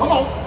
Come on.